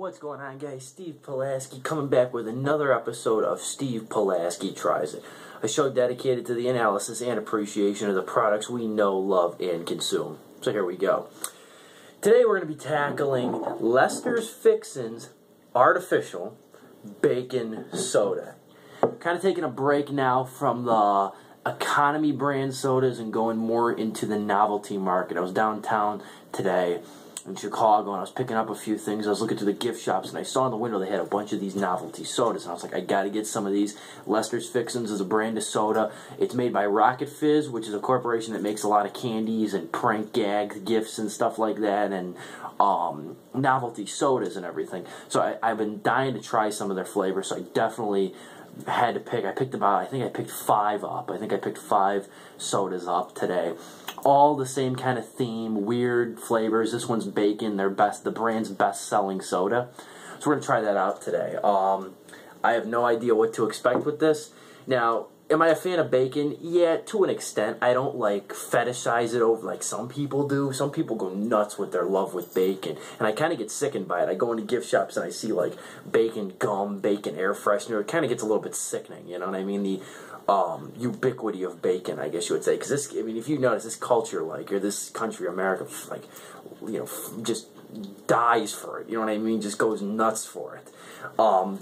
What's going on, guys? Steve Pulaski coming back with another episode of Steve Pulaski Tries It, a show dedicated to the analysis and appreciation of the products we know, love, and consume. So here we go. Today we're going to be tackling Lester's Fixins Artificial Bacon Soda. Kind of taking a break now from the economy brand sodas and going more into the novelty market. I was downtown today in Chicago and I was picking up a few things. I was looking through the gift shops and I saw in the window they had a bunch of these novelty sodas. And I was like, I gotta get some of these. Lester's Fixins is a brand of soda. It's made by Rocket Fizz, which is a corporation that makes a lot of candies and prank gag gifts and stuff like that and um, novelty sodas and everything. So I, I've been dying to try some of their flavors, so I definitely had to pick. I picked about, I think I picked five up. I think I picked five sodas up today. All the same kind of theme, weird flavors. This one's bacon, their best, the brand's best selling soda. So we're gonna try that out today. Um, I have no idea what to expect with this. Now, am I a fan of bacon? Yeah, to an extent. I don't like fetishize it over like some people do. Some people go nuts with their love with bacon, and I kind of get sickened by it. I go into gift shops and I see like bacon gum, bacon air freshener. It kind of gets a little bit sickening. You know what I mean? The um, ubiquity of bacon, I guess you would say. Because this, I mean, if you notice, this culture, like, or this country, America, like, you know, just dies for it. You know what I mean? Just goes nuts for it. Um,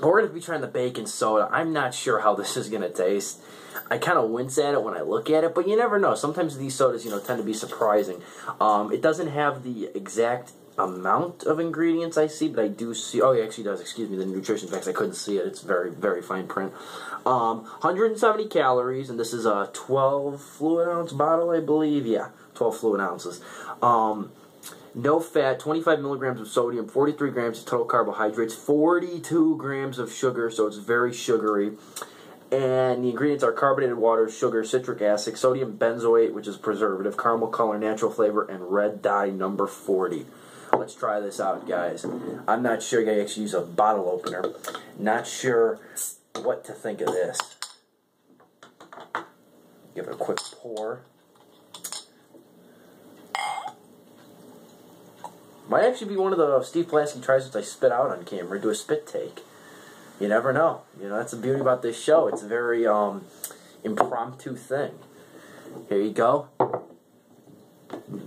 we're going to be trying the bacon soda. I'm not sure how this is going to taste. I kind of wince at it when I look at it, but you never know. Sometimes these sodas, you know, tend to be surprising. Um, it doesn't have the exact amount of ingredients I see, but I do see. Oh, it actually does. Excuse me, the nutrition facts. I couldn't see it. It's very, very fine print. Um, 170 calories, and this is a 12 fluid ounce bottle, I believe. Yeah, 12 fluid ounces. Um, no fat, 25 milligrams of sodium, 43 grams of total carbohydrates, 42 grams of sugar, so it's very sugary. And the ingredients are carbonated water, sugar, citric acid, sodium benzoate, which is preservative, caramel color, natural flavor, and red dye number 40. Let's try this out, guys. I'm not sure. I actually use a bottle opener. Not sure what to think of this. Give it a quick pour. Might actually be one of the Steve Pulaski tries that I spit out on camera. Do a spit take. You never know. You know that's the beauty about this show. It's a very um, impromptu thing. Here you go.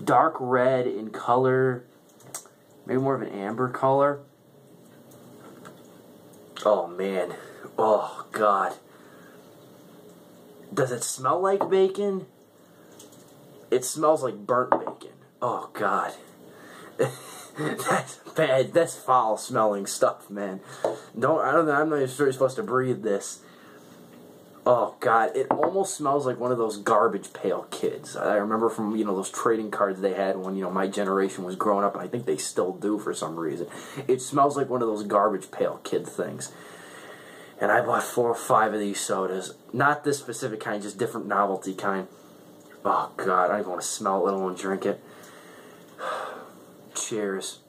Dark red in color, maybe more of an amber color. Oh man. Oh god. Does it smell like bacon? It smells like burnt bacon. Oh god. That's bad. That's foul smelling stuff, man. Don't I don't know. I'm not even sure you're supposed to breathe this. Oh god, it almost smells like one of those garbage pail kids. I remember from you know those trading cards they had when you know my generation was growing up, and I think they still do for some reason. It smells like one of those garbage pail kid things. And I bought four or five of these sodas. Not this specific kind, just different novelty kind. Oh god, I don't even want to smell it, let alone drink it. Cheers.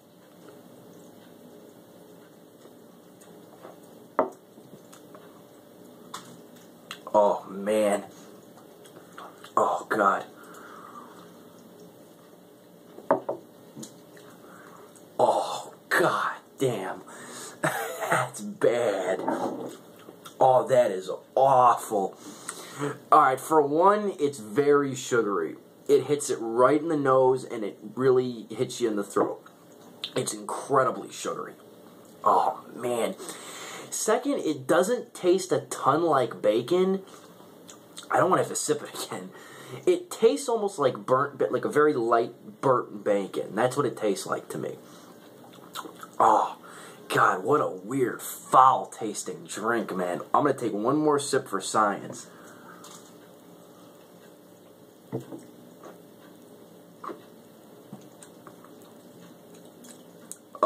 Oh man. Oh god. Oh god damn. That's bad. Oh, that is awful. Alright, for one, it's very sugary. It hits it right in the nose and it really hits you in the throat. It's incredibly sugary. Oh man. Second, it doesn't taste a ton like bacon. I don't want to have to sip it again. It tastes almost like burnt, like a very light burnt bacon. That's what it tastes like to me. Oh, God, what a weird, foul tasting drink, man. I'm going to take one more sip for science.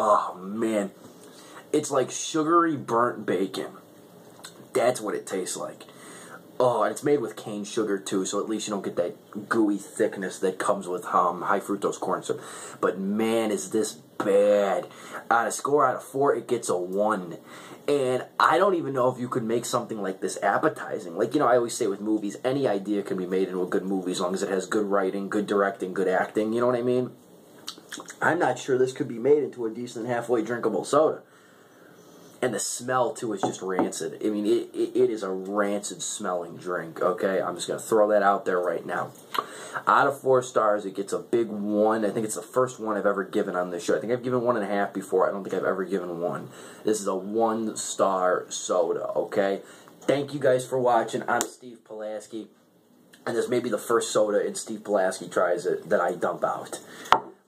Oh, man. It's like sugary burnt bacon. That's what it tastes like. Oh, and it's made with cane sugar too, so at least you don't get that gooey thickness that comes with um, high fructose corn syrup. But man, is this bad. On a score out of four, it gets a one. And I don't even know if you could make something like this appetizing. Like, you know, I always say with movies, any idea can be made into a good movie as long as it has good writing, good directing, good acting. You know what I mean? I'm not sure this could be made into a decent halfway drinkable soda. And the smell too is just rancid. I mean, it, it, it is a rancid smelling drink. Okay, I'm just gonna throw that out there right now. Out of four stars, it gets a big one. I think it's the first one I've ever given on this show. I think I've given one and a half before. I don't think I've ever given one. This is a one star soda. Okay, thank you guys for watching. I'm Steve Pulaski, and this may be the first soda in Steve Pulaski tries it that I dump out.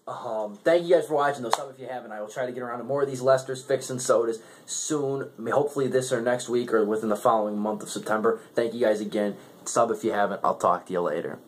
Um, thank you guys for watching. Though some if you haven't, I will try to get around to more of these Lester's Fixin' Sodas soon. I mean, hopefully this or next week or within the following month of September. Thank you guys again. Sub if you haven't. I'll talk to you later.